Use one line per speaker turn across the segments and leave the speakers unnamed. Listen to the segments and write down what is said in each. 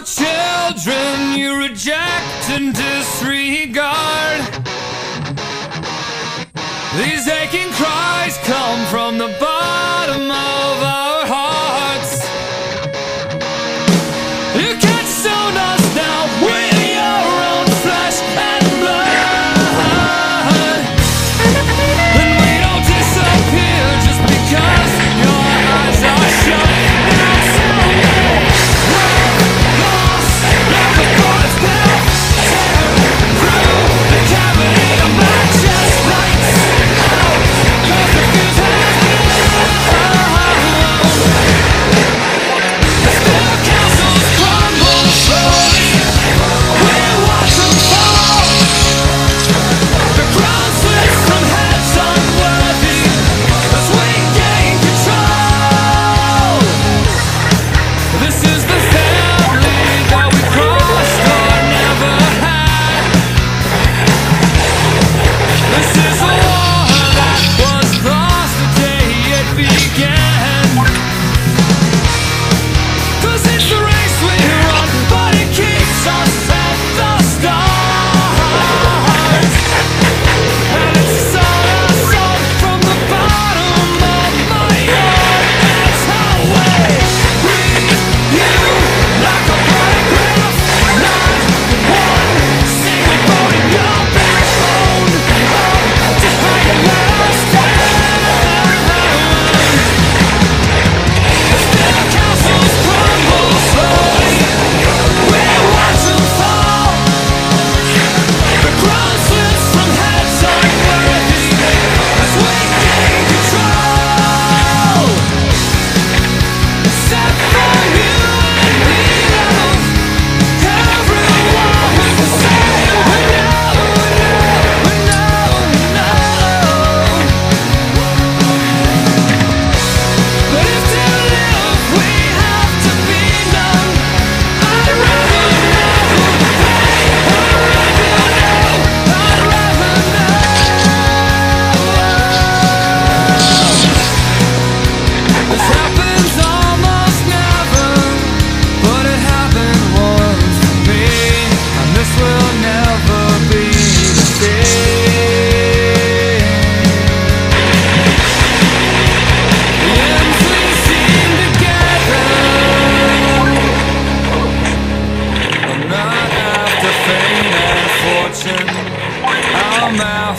the children you reject and disregard. These aching cries.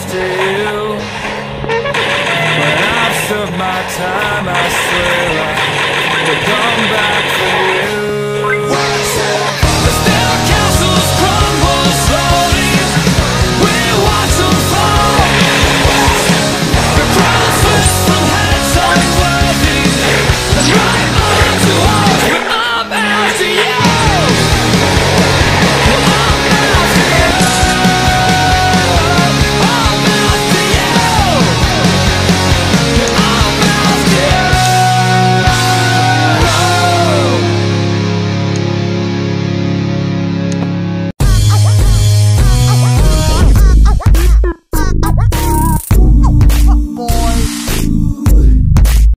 Stay.